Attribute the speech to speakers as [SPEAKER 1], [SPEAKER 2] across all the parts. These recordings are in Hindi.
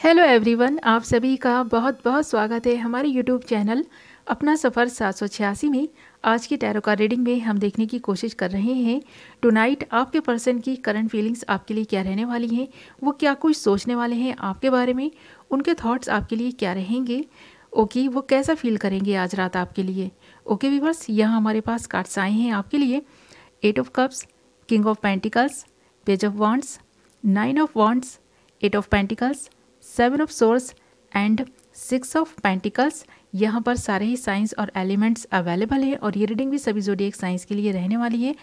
[SPEAKER 1] हेलो एवरीवन आप सभी का बहुत बहुत स्वागत है हमारे यूट्यूब चैनल अपना सफ़र सात सौ छियासी में। आज की टैरो का रीडिंग में हम देखने की कोशिश कर रहे हैं टुनाइट आपके पर्सन की करंट फीलिंग्स आपके लिए क्या रहने वाली हैं, वो क्या कुछ सोचने वाले हैं आपके बारे में, उनके थॉट्स आपके लिए क्या रहेंगे ओके वो कैसा फील करेंगे आज रात आपके लिए ओके वीवर्स यहाँ हमारे पास कार्ड्स आए हैं आपके लिए। Eight of cups king of pentacles page of wands nine of wands eight of pentacles seven of swords and six of pentacles यहाँ पर सारे ही साइंस और एलिमेंट्स अवेलेबल हैं और ये रीडिंग भी सभी जोडियक साइंस के लिए रहने वाली है।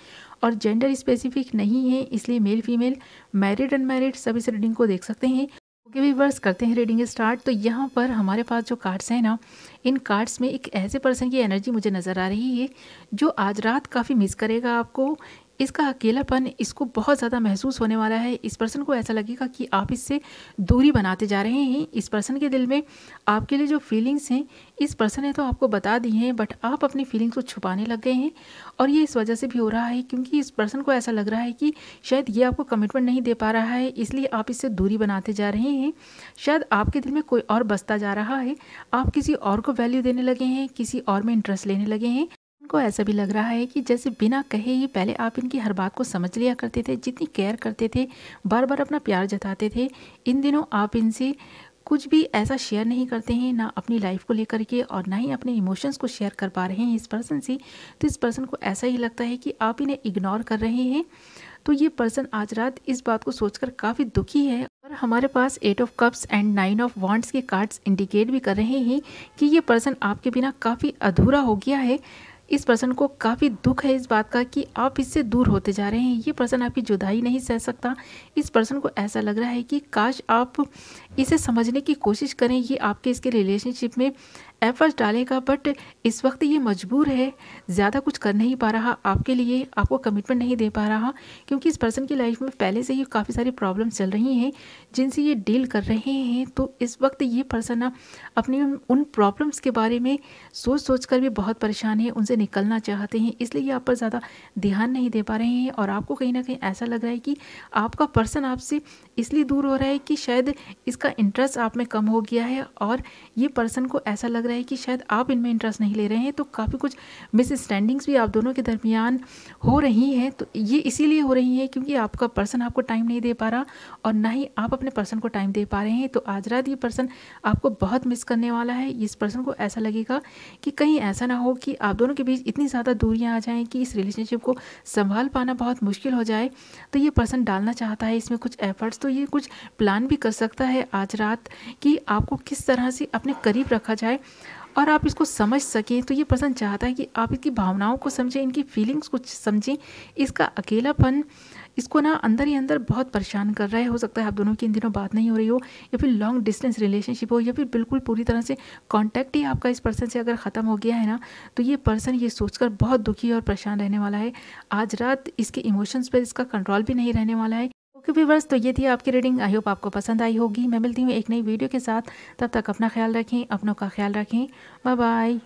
[SPEAKER 1] और जेंडर स्पेसिफिक नहीं है, इसलिए मेल फीमेल मैरिड अनमैरिड सभी इस रीडिंग को देख सकते हैं। ओके वीवर्स करते हैं रीडिंग स्टार्ट तो यहाँ पर हमारे पास जो कार्ड्स हैं ना, इन कार्ड्स में एक ऐसे पर्सन की एनर्जी मुझे नज़र आ रही है, जो आज रात काफ़ी मिस करेगा आपको। इसका अकेलापन इसको बहुत ज़्यादा महसूस होने वाला है। इस पर्सन को ऐसा लगेगा कि आप इससे दूरी बनाते जा रहे हैं। इस पर्सन के दिल में आपके लिए जो फीलिंग्स हैं, इस पर्सन ने तो आपको बता दी हैं बट आप अपनी फीलिंग्स को छुपाने लग गए हैं। और ये इस वजह से भी हो रहा है क्योंकि इस पर्सन को ऐसा लग रहा है कि शायद ये आपको कमिटमेंट नहीं दे पा रहा है, इसलिए आप इससे दूरी बनाते जा रहे हैं। शायद आपके दिल में कोई और बसता जा रहा है। आप किसी और को वैल्यू देने लगे हैं, किसी और में इंटरेस्ट लेने लगे हैं। उनको ऐसा भी लग रहा है कि जैसे बिना कहे ही पहले आप इनकी हर बात को समझ लिया करते थे, जितनी केयर करते थे बार बार अपना प्यार जताते थे, इन दिनों आप इनसे कुछ भी ऐसा शेयर नहीं करते हैं, ना अपनी लाइफ को लेकर के और ना ही अपने इमोशंस को शेयर कर पा रहे हैं इस पर्सन से। तो इस पर्सन को ऐसा ही लगता है कि आप इन्हें इग्नोर कर रहे हैं। तो ये पर्सन आज रात इस बात को सोचकर काफ़ी दुखी है। और हमारे पास eight of cups and nine of wands के कार्ड्स इंडिकेट भी कर रहे हैं कि ये पर्सन आपके बिना काफ़ी अधूरा हो गया है। इस पर्सन को काफ़ी दुख है इस बात का कि आप इससे दूर होते जा रहे हैं। ये पर्सन आपकी जुदाई नहीं सह सकता। इस पर्सन को ऐसा लग रहा है कि काश आप इसे समझने की कोशिश करें, ये आपके इसके रिलेशनशिप में एफर्ट्स डालेगा बट इस वक्त ये मजबूर है। ज़्यादा कुछ कर नहीं पा रहा आपके लिए, आपको कमिटमेंट नहीं दे पा रहा, क्योंकि इस पर्सन की लाइफ में पहले से ही काफ़ी सारी प्रॉब्लम्स चल रही हैं, जिनसे ये डील कर रहे हैं। तो इस वक्त ये पर्सन अपनी उन प्रॉब्लम्स के बारे में सोच सोच कर भी बहुत परेशान है, उनसे निकलना चाहते हैं, इसलिए ये आप पर ज़्यादा ध्यान नहीं दे पा रहे हैं। और आपको कहीं ना कहीं ऐसा लग रहा है कि आपका पर्सन आपसे इसलिए दूर हो रहा है कि शायद इसका इंटरेस्ट आप में कम हो गया है, और ये पर्सन को ऐसा लग रहा है कि शायद आप इनमें इंटरेस्ट नहीं ले रहे हैं तो काफ़ी कुछ मिसअंडरस्टैंडिंग्स भी आप दोनों के दरमियान हो रही हैं। तो ये इसीलिए हो रही हैं क्योंकि आपका पर्सन आपको टाइम नहीं दे पा रहा और ना ही आप अपने पर्सन को टाइम दे पा रहे हैं। तो आज रात ये पर्सन आपको बहुत मिस करने वाला है। इस पर्सन को ऐसा लगेगा कि कहीं ऐसा ना हो कि आप दोनों के बीच इतनी ज़्यादा दूरियाँ आ जाएँ कि इस रिलेशनशिप को संभाल पाना बहुत मुश्किल हो जाए। तो ये पर्सन डालना चाहता है, इसमें कुछ एफर्ट्स तो ये कुछ प्लान भी कर सकता है आज रात कि आपको किस तरह से अपने करीब रखा जाए। और आप इसको समझ सकें तो ये पर्सन चाहता है कि आप इसकी भावनाओं को समझें, इनकी फीलिंग्स को समझें। इसका अकेलापन इसको ना अंदर ही अंदर बहुत परेशान कर रहा है। हो सकता है आप दोनों की इन दिनों बात नहीं हो रही हो, या फिर लॉन्ग डिस्टेंस रिलेशनशिप हो, या फिर बिल्कुल पूरी तरह से कॉन्टैक्ट ही आपका इस पर्सन से अगर ख़त्म हो गया है ना तो ये पर्सन ये सोचकर बहुत दुखी और परेशान रहने वाला है। आज रात इसके इमोशंस पर इसका कंट्रोल भी नहीं रहने वाला है। ओके व्यूवर्स तो ये थी आपकी रीडिंग। आई होप आपको पसंद आई होगी। मैं मिलती हूँ एक नई वीडियो के साथ। तब तक अपना ख्याल रखें, अपनों का ख्याल रखें। Bye bye